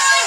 Oh!